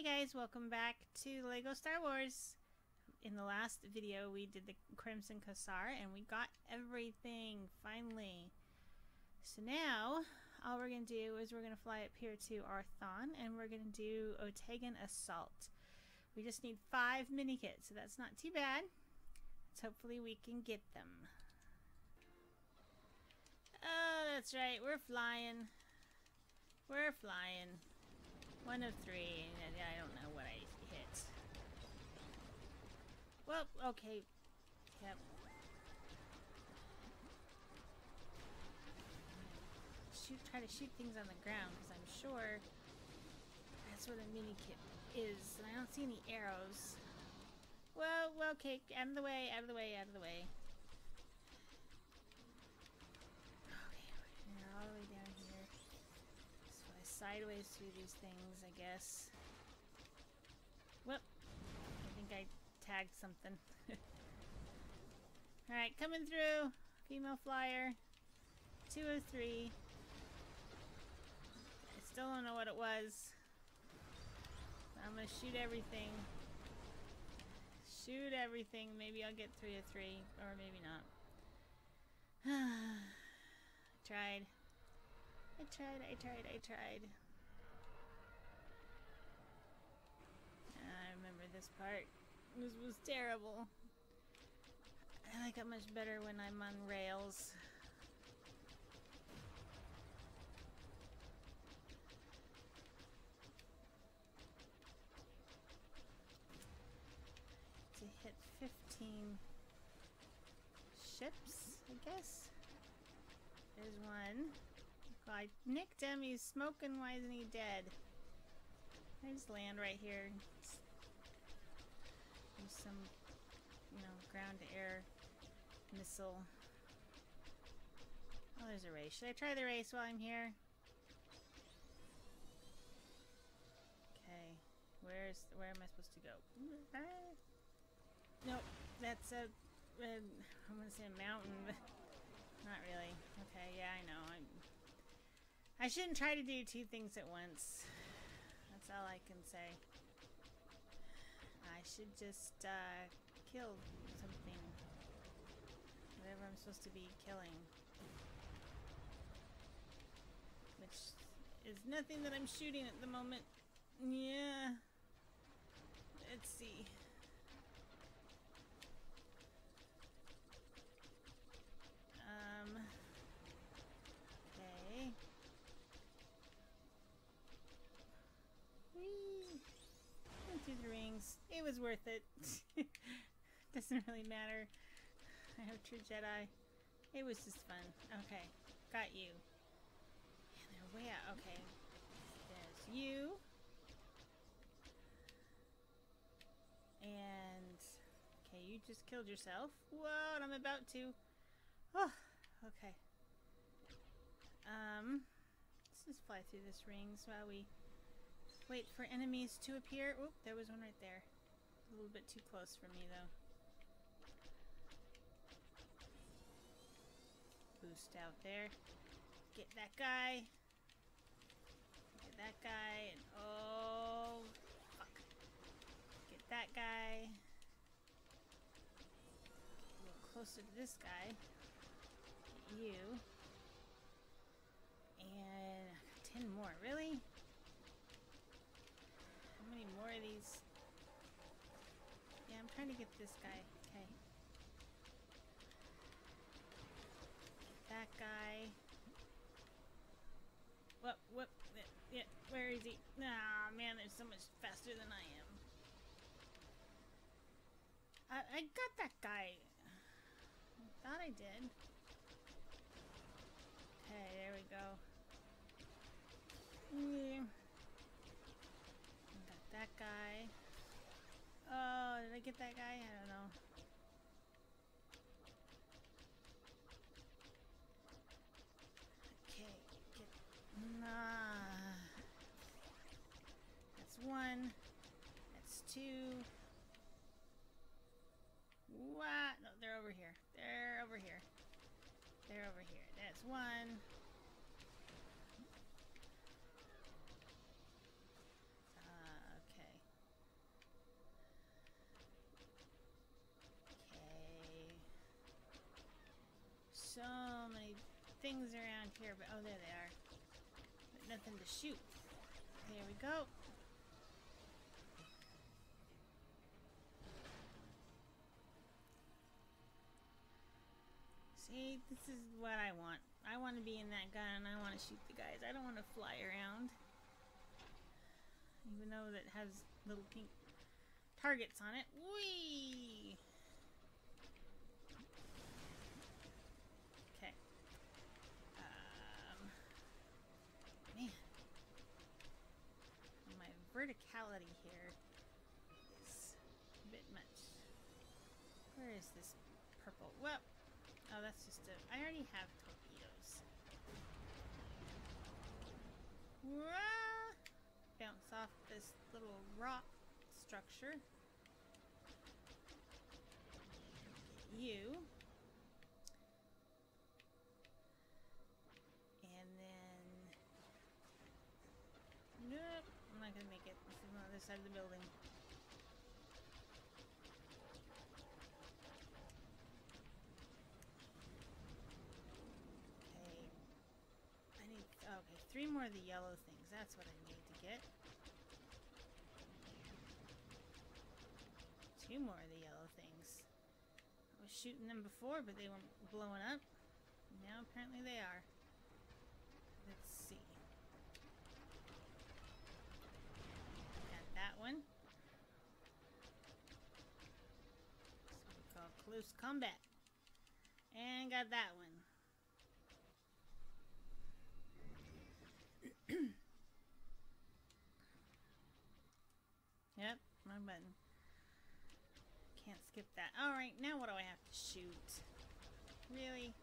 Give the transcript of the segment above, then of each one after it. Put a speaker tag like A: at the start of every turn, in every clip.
A: Hey guys, welcome back to LEGO Star Wars. In the last video we did the Crimson Corsair and we got everything, finally. So now, all we're going to do is we're going to fly up here to Arthon and we're going to do Ottegan Assault. We just need five mini kits, so that's not too bad. Let's hopefully we can get them. Oh, that's right, we're flying. We're flying. One of three. I don't know what I hit. Well, okay. Yep. Shoot, try to shoot things on the ground because I'm sure that's what a mini kit is. And I don't see any arrows. Well, well, okay. Out of the way, out of the way, out of the way. Okay, all the way down sideways through these things, I guess. Whoop! I think I tagged something. Alright, coming through! Female flyer. 203. I still don't know what it was. I'm gonna shoot everything. Shoot everything. Maybe I'll get 3 of 3, or maybe not. tried. I tried, I tried, I tried. I remember this part. This was terrible. I like it much better when I'm on rails. To hit 15 ships, I guess. There's one. I nicked him. Smoking. Why isn't he dead? I just land right here. Use some, you know, ground-to-air missile. Oh, there's a race. Should I try the race while I'm here? Okay. Where's where am I supposed to go? Mm, ah. Nope. That's a. Um, am gonna say a mountain, but not really. Okay. Yeah, I know. I'm. I shouldn't try to do two things at once. That's all I can say. I should just uh, kill something. Whatever I'm supposed to be killing. Which is nothing that I'm shooting at the moment. Yeah. Let's see. Um. Okay. Whee! Went rings. It was worth it. Doesn't really matter. I have true Jedi. It was just fun. Okay. Got you. And they're way out. Okay. There's you. And... Okay, you just killed yourself. Whoa, I'm about to. Oh, okay. Um, let's just fly through this rings while we Wait for enemies to appear. Oop, there was one right there. A little bit too close for me, though. Boost out there. Get that guy. Get that guy. And oh, fuck. Get that guy. A little closer to this guy. Get you. And 10 more. Really? Many more of these? Yeah, I'm trying to get this guy. Okay. That guy. What? What? Yeah, where is he? Nah, man, they're so much faster than I am. I, I got that guy. I thought I did. Okay, there we go. Yeah that guy. Oh, did I get that guy? I don't know. Okay, get... Nah. That's one. That's two. What? No, they're over here. They're over here. They're over here. That's one. Okay. Things around here, but oh, there they are. But nothing to shoot. There we go. See, this is what I want. I want to be in that gun and I want to shoot the guys. I don't want to fly around. Even though that has little pink targets on it. Whee! Okay. Um, man. My verticality here is a bit much. Where is this purple? Well, Oh, that's just a... I already have torpedoes. Wah! Bounce off this little rock structure. You. And then... Nope. I'm not gonna make it. This is on the other side of the building. Okay. I need, okay, three more of the yellow things. That's what I need to get. Two more of the yellow things. I was shooting them before, but they weren't blowing up. Now apparently they are. Let's see. Got that one. Close combat. And got that one. Yep, wrong button. Can't skip that. Alright, now what do I have to shoot? Really?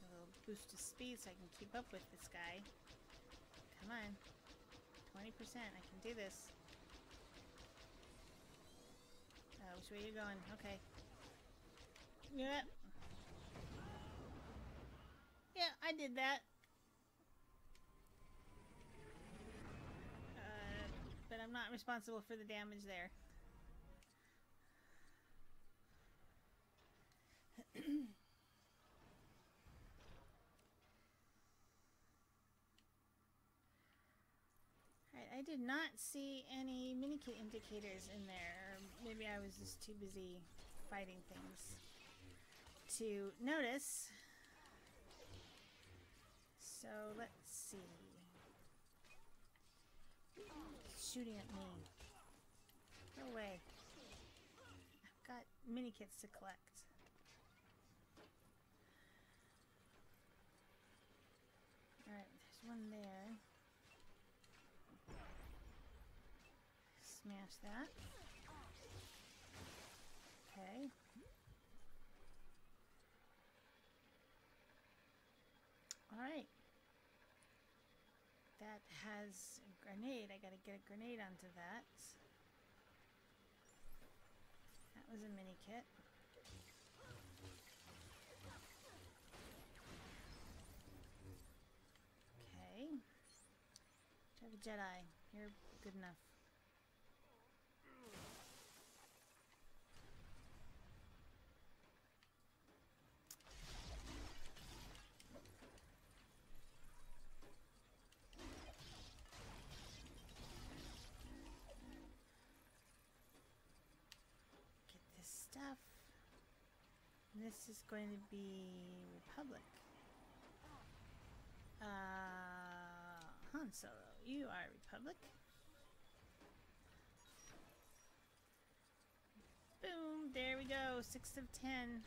A: Get a little boost of speed so I can keep up with this guy. Come on. 20%. I can do this. Uh, which way are you going? Okay. Yeah. Yeah, I did that. Uh, but I'm not responsible for the damage there. I did not see any minikit indicators in there. Maybe I was just too busy fighting things to notice. So let's see. Shooting at me. Go away. I've got minikits to collect. Alright, there's one there. Smash that. Okay. Alright. That has a grenade. I gotta get a grenade onto that. That was a mini kit. Okay. Have a Jedi. You're good enough. This is going to be Republic. Uh, Han Solo, you are Republic. Boom, there we go, 6 of 10.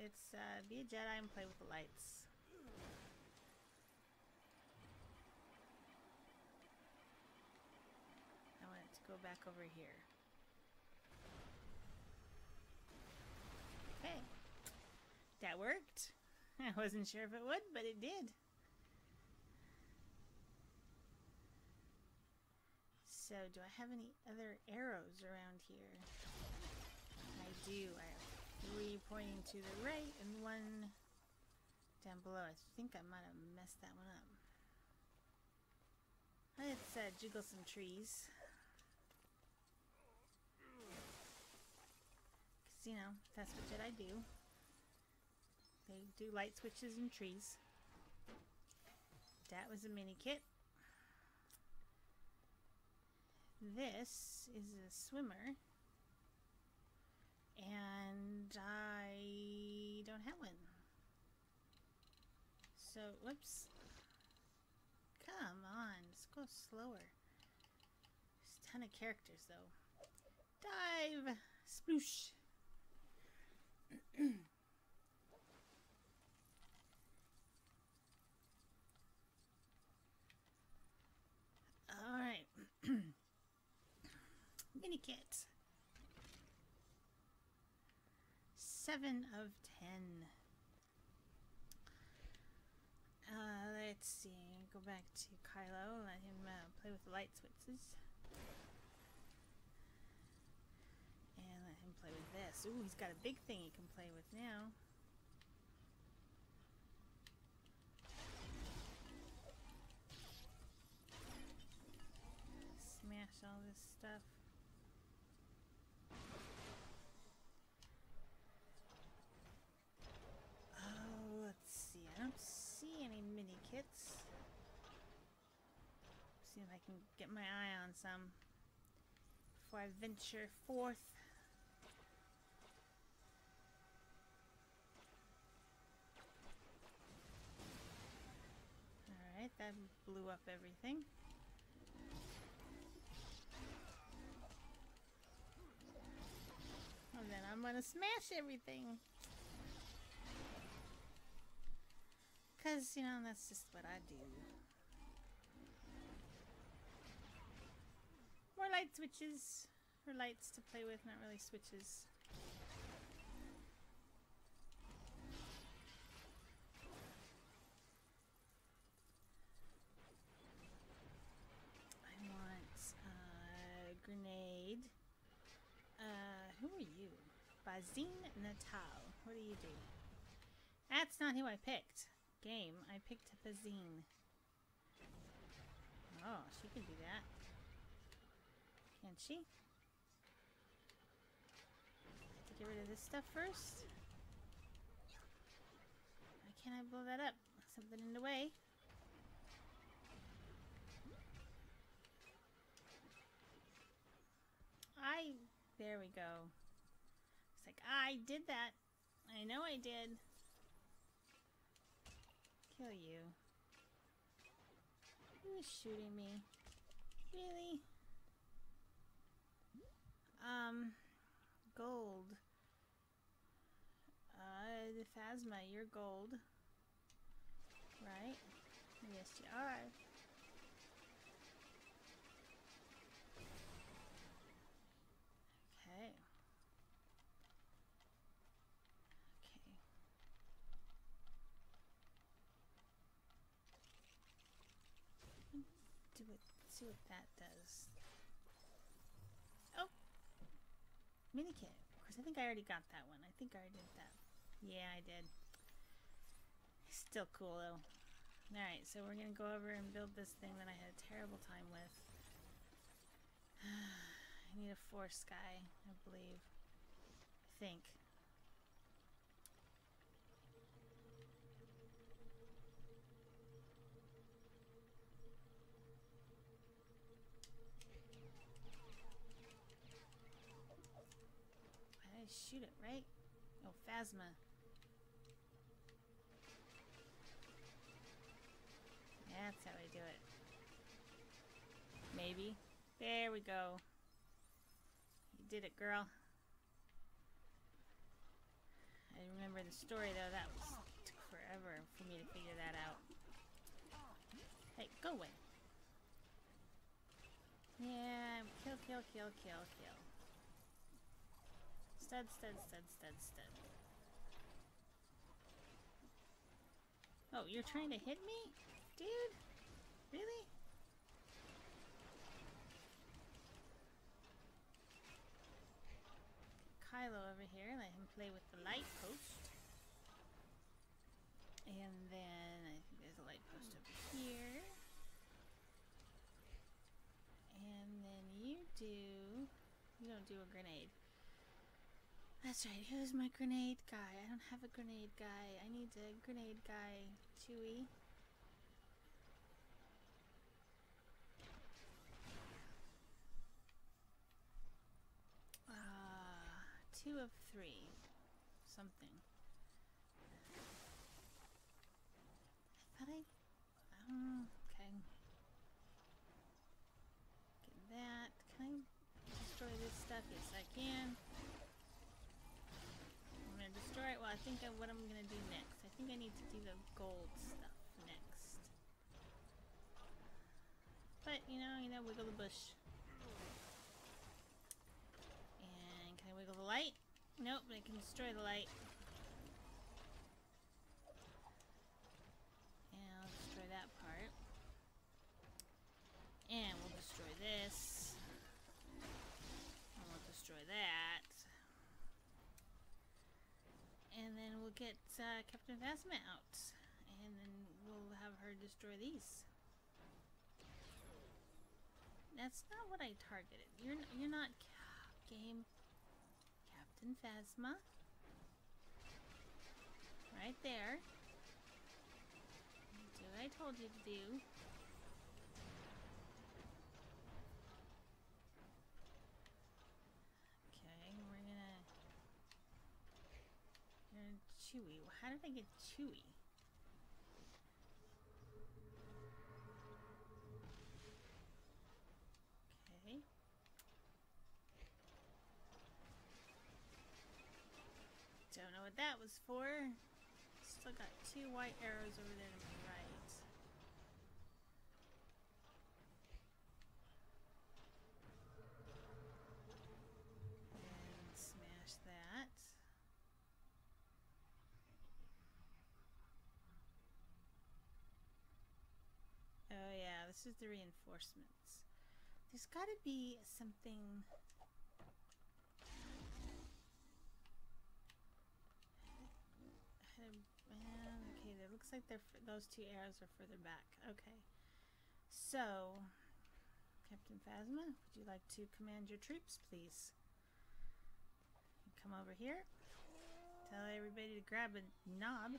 A: It's uh, be a Jedi and play with the lights. I want it to go back over here. Okay. That worked. I wasn't sure if it would, but it did. So, do I have any other arrows around here? I do. I have three pointing to the right and one down below. I think I might have messed that one up. Let's uh, jiggle some trees. Because, you know, that's what Jedi do. They do light switches and trees. That was a mini kit. This is a swimmer. And I don't have one. So, whoops. Come on, let's go slower. There's a ton of characters though. Dive! Sploosh! Alright. Mini kit. Seven of ten. Uh, let's see. Go back to Kylo. Let him uh, play with the light switches. And let him play with this. Ooh, he's got a big thing he can play with now. Smash all this stuff. Oh, let's see. I don't see any mini kits. See if I can get my eye on some before I venture forth. That blew up everything. And then I'm gonna smash everything. Because, you know, that's just what I do. More light switches. Or lights to play with, not really switches. I want a grenade. Uh, who are you? Bazine Netal. What do you do? That's not who I picked. Game. I picked Bazine. Oh, she can do that. Can't she? Get rid of this stuff first. Why can't I blow that up? Something in the way. I. There we go. Like, I did that. I know I did. Kill you. Who is shooting me? Really? Um, gold. Uh, the Phasma, you're gold. Right? Yes, you are. Okay. Okay. Do it. See what that does. Oh, mini kit. Of course, I think I already got that one. I think I already did that. Yeah, I did. Still cool though. Alright, so we're gonna go over and build this thing that I had a terrible time with. I need a force guy, I believe. I think. Shoot it, right? Oh, Phasma. That's how I do it. Maybe. There we go. You did it, girl. I remember the story though, that was forever for me to figure that out. Hey, go away. Yeah, kill, kill, kill, kill, kill. Stud, stud, stud, stud, stud. Oh, you're trying to hit me? Dude? Really? Kylo over here, let him play with the light post. And then I think there's a light post over here. And then you do. You don't do a grenade. That's right. Who's my grenade guy? I don't have a grenade guy. I need a grenade guy. Chewie. Uh, two of three. Something. I thought I. Um, okay. Get that. Can I destroy this stuff? Yes, I can. It. Well, I think I, what I'm gonna do next. I think I need to do the gold stuff next. But you know, you know, wiggle the bush. And can I wiggle the light? Nope, I can destroy the light. And I'll destroy that part. And we'll destroy this. And we'll destroy that. And then we'll get uh, Captain Phasma out. And then we'll have her destroy these. That's not what I targeted. You're you're not game Captain Phasma. Right there. Do what I told you to do. Okay, we're gonna. Chewie. How did I get Chewie? Okay. Don't know what that was for. Still got two white arrows over there to my right. This is the reinforcements. There's gotta be something. Okay, it looks like they're those two arrows are further back. Okay, so Captain Phasma, would you like to command your troops, please? Come over here. Tell everybody to grab a knob.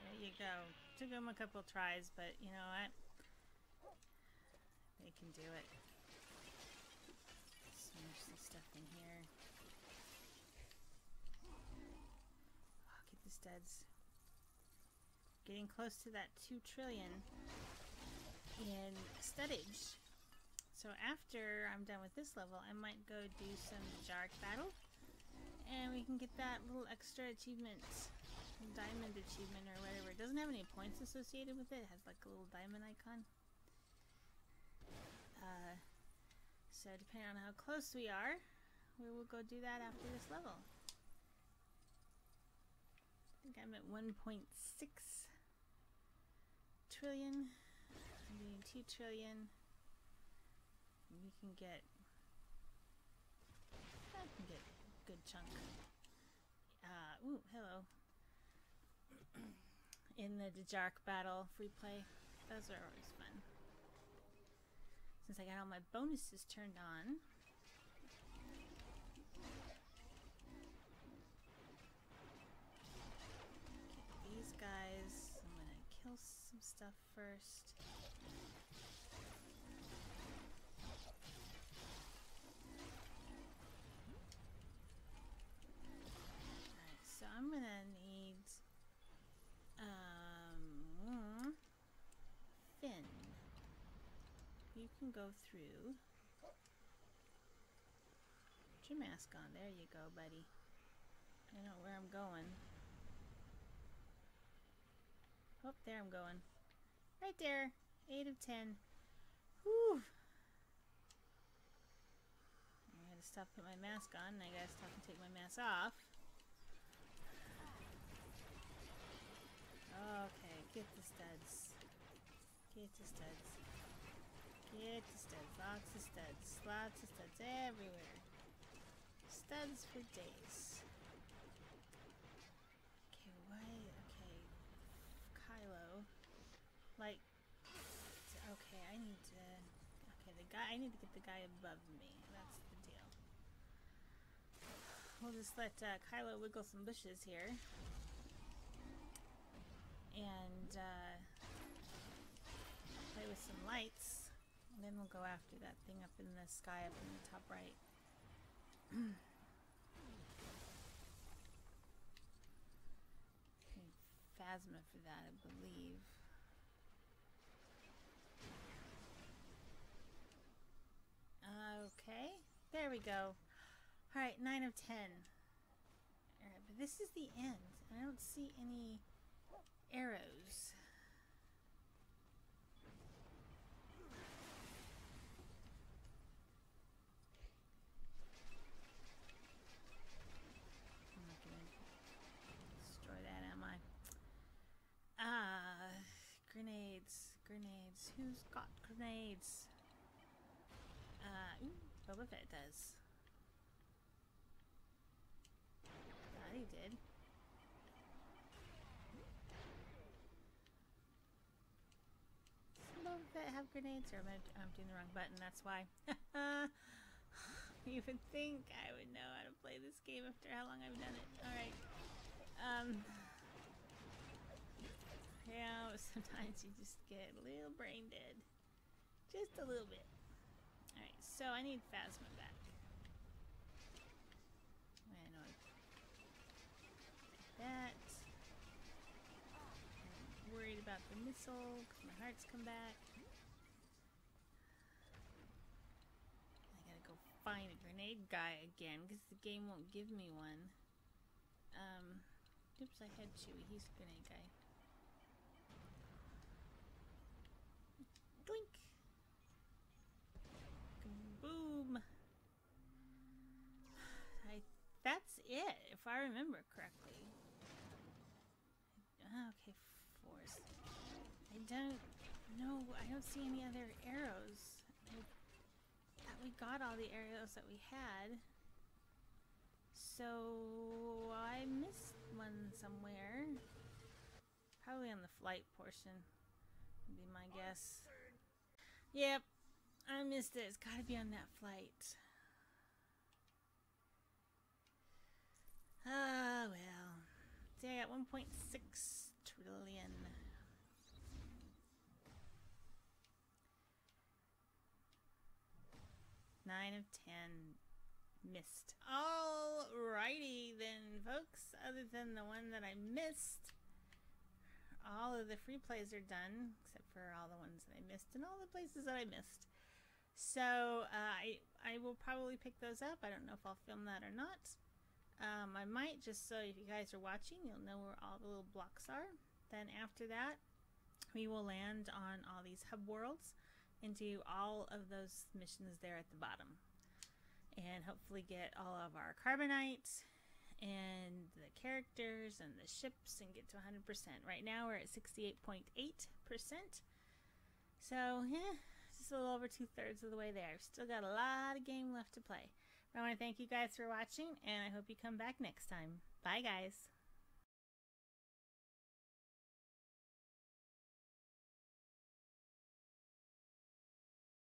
A: There you go. Took them a couple tries, but you know what? They can do it. Smash some stuff in here. Oh, get the studs. Getting close to that 2 trillion in studage. So after I'm done with this level, I might go do some Jark battle. And we can get that little extra achievement diamond achievement or whatever. It doesn't have any points associated with it. It has like a little diamond icon. Uh, so depending on how close we are, we will go do that after this level. I think I'm at 1.6 trillion. I'm doing 2 trillion. We can get I can get a good chunk. Uh, ooh, hello in the Dejarik battle free play. Those are always fun. Since I got all my bonuses turned on. Okay, these guys, I'm gonna kill some stuff first. Alright, so I'm gonna need um, Finn. You can go through. Put your mask on. There you go, buddy. I know where I'm going. Oh, there I'm going. Right there. 8 of 10. Whew. I gotta stop putting my mask on, and I gotta stop and take my mask off. Okay, get the studs. Get the studs. The studs. Lots of studs. Lots of studs everywhere. studs for days. Okay, why? Okay, Kylo. Like, okay, I need to. Okay, the guy. I need to get the guy above me. That's the deal. We'll just let uh, Kylo wiggle some bushes here, and uh, play with some lights. And then we'll go after that thing up in the sky up in the top right. Phasma for that, I believe. Okay, there we go. Alright, 9 of 10. Alright, but this is the end. I don't see any arrows. I'm not gonna destroy that, am I? Ah, grenades, grenades. Who's got grenades? Uh, Boba Fett does. Thought he did. Does Boba Fett have grenades? Or am I I'm doing the wrong button? That's why. you would think I would know how to play this game after how long I've done it. Alright. Um. Sometimes you just get a little brain dead. Just a little bit. Alright, so I need Phasma back. I know. That. I'm worried about the missile because my heart's come back. I gotta go find a grenade guy again because the game won't give me one. Um, oops, I had Chewie. He's a grenade guy. Doink! Boom! I, that's it, if I remember correctly. Ah, Okay, force. I don't know. I don't see any other arrows. I, we got all the arrows that we had. So I missed one somewhere. Probably on the flight portion. Would be my guess. Yep, I missed it. It's got to be on that flight. Ah, well. See, I got 1.6 trillion. Nine of ten. Missed. Alrighty then, folks. Other than the one that I missed, all of the free plays are done, except for all the ones that I missed and all the places that I missed. So uh, I I will probably pick those up. I don't know if I'll film that or not. Um, I might just so if you guys are watching, you'll know where all the little blocks are. Then after that, we will land on all these hub worlds and do all of those missions there at the bottom, and hopefully get all of our carbonite and the characters and the ships and get to 100%. Right now we're at 68.8%. So, yeah, just a little over two thirds of the way there. Still got a lot of game left to play. But I want to thank you guys for watching, and I hope you come back next time. Bye, guys.